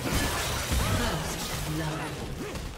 First love.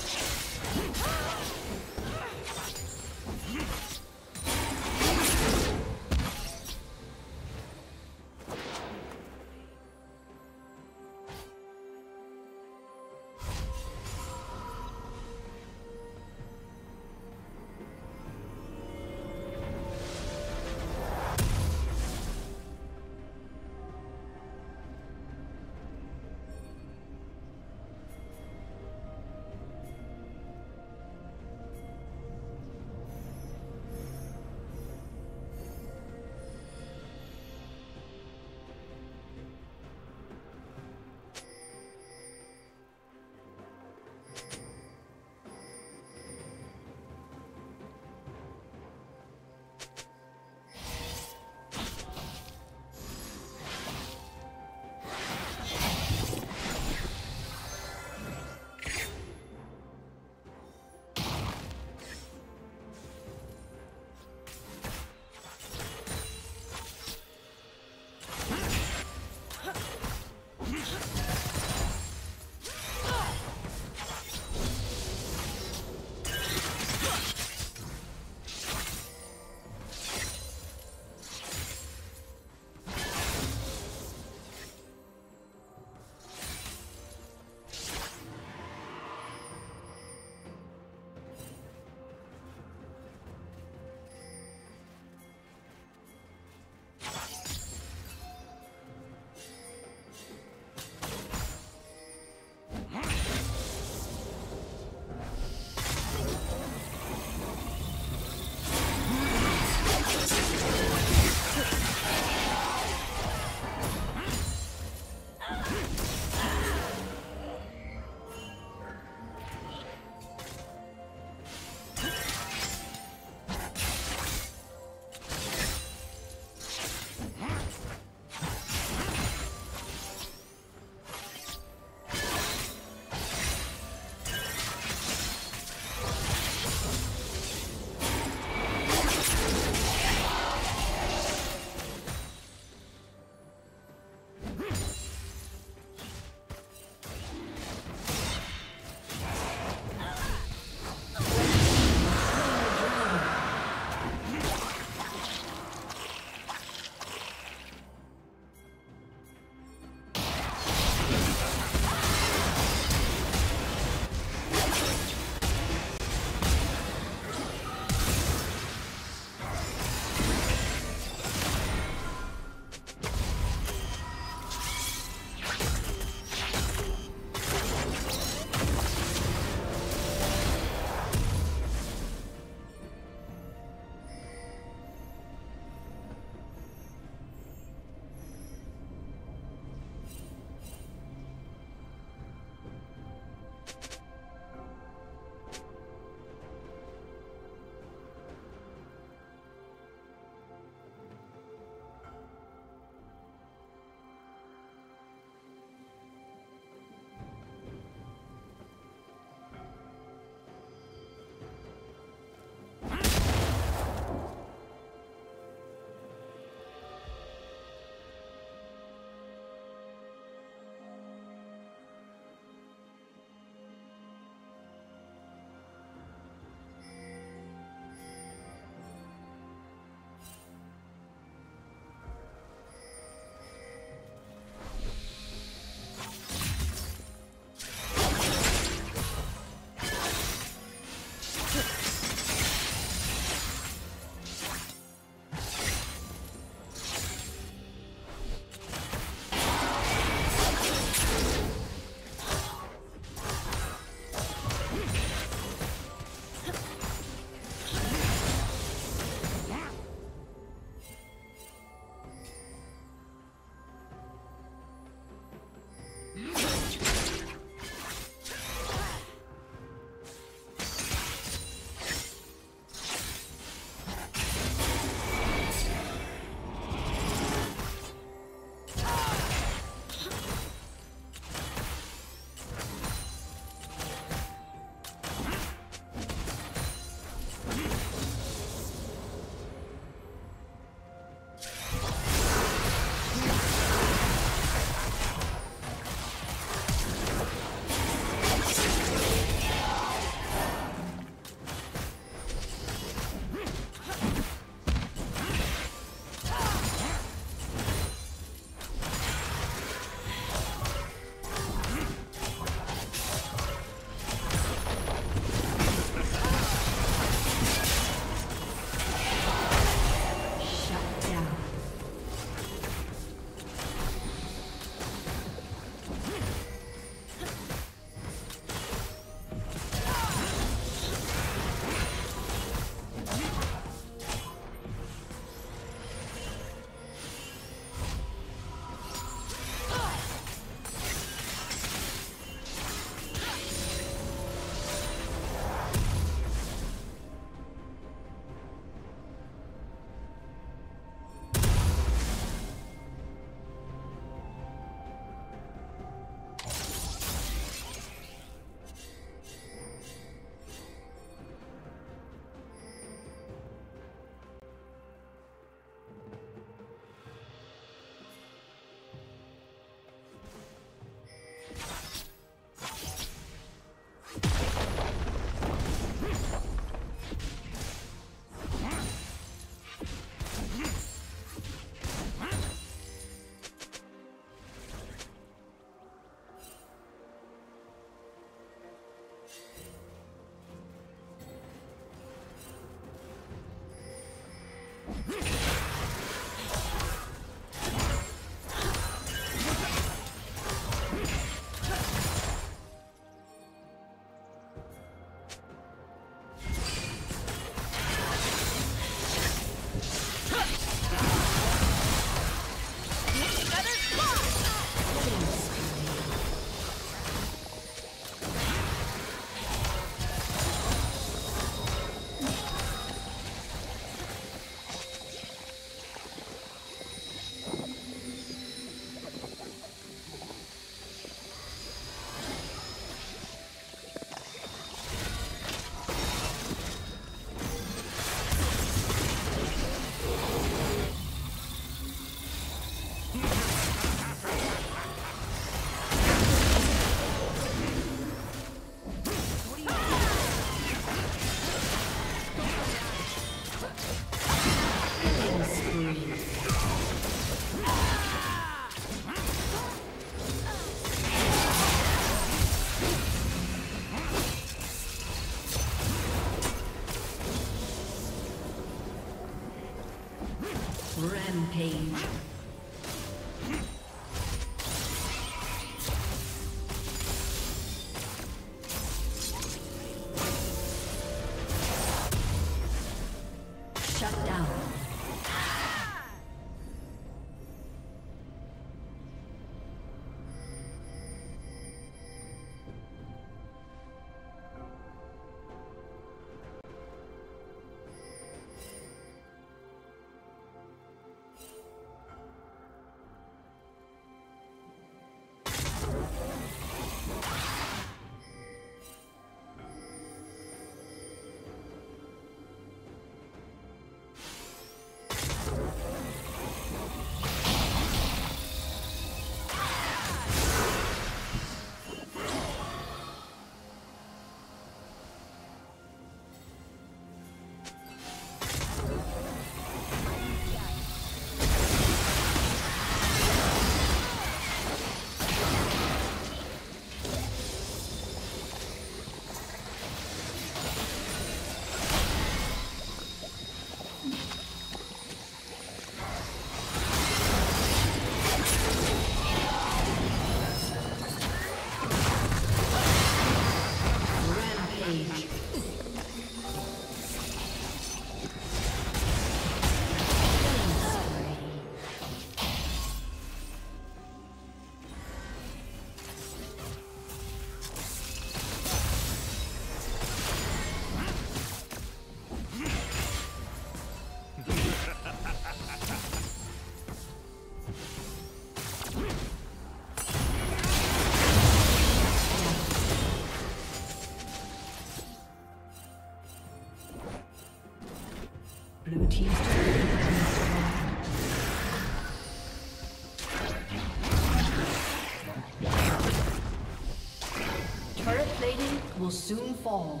Soon fall.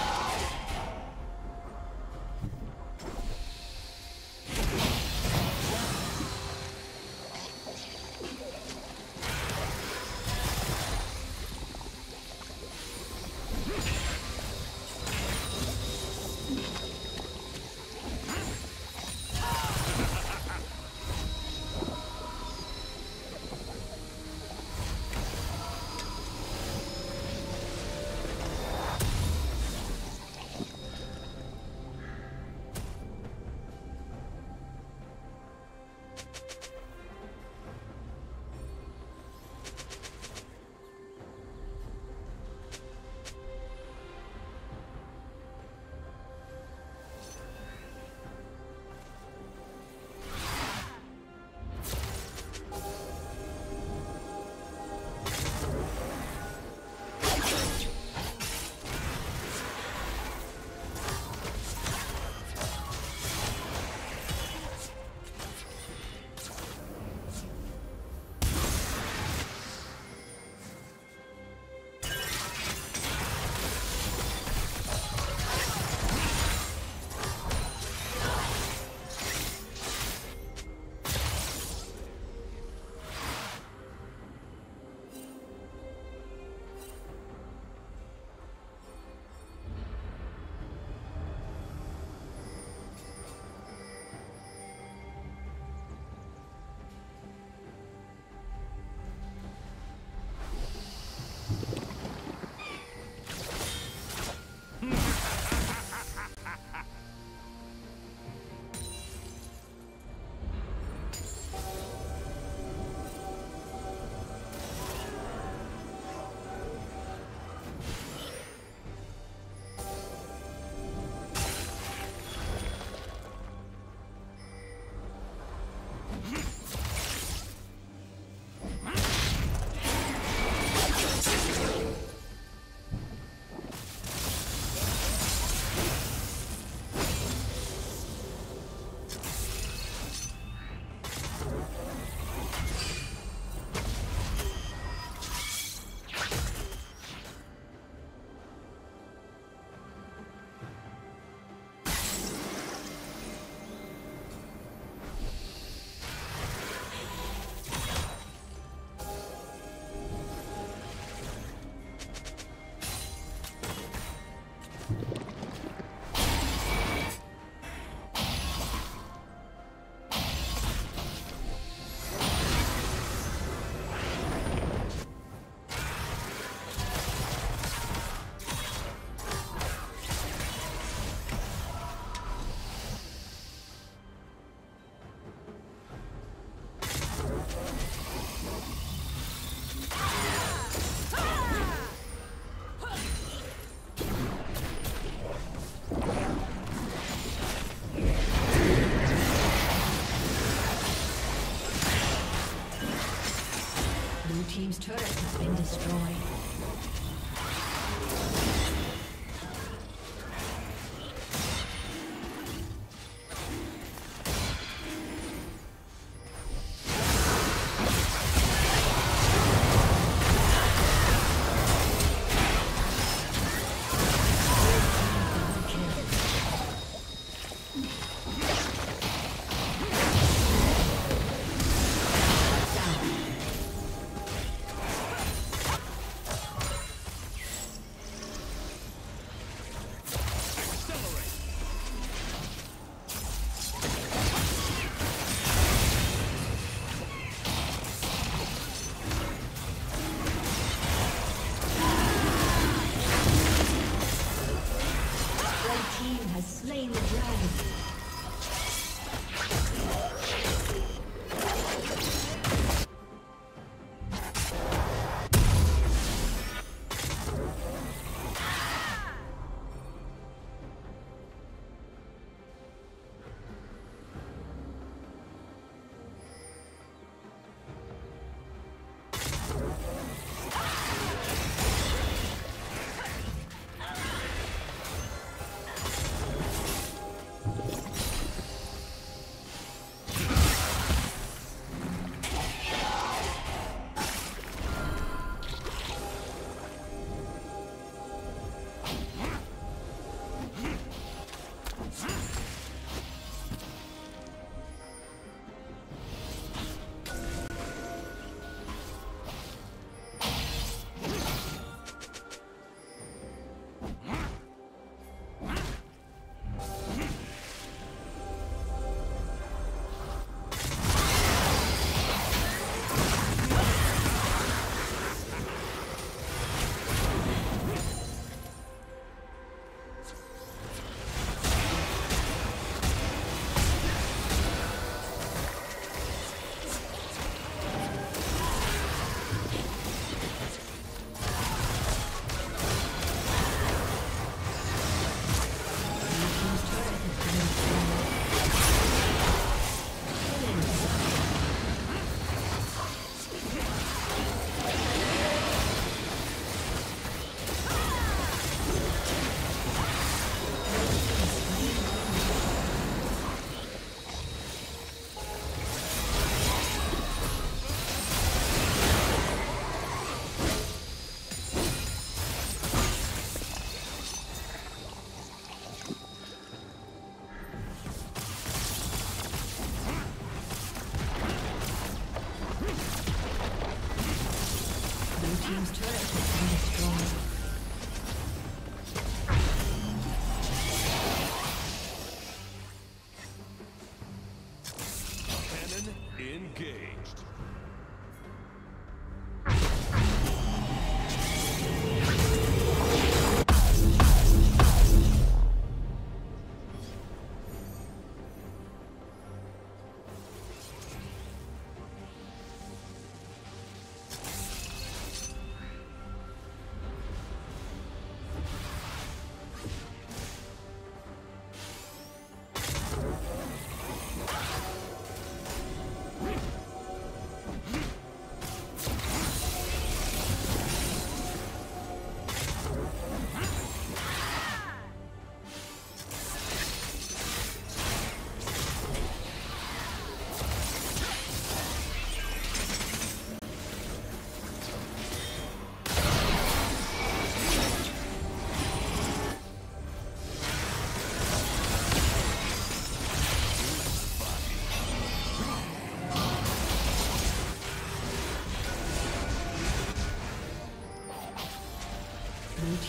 Destroyed.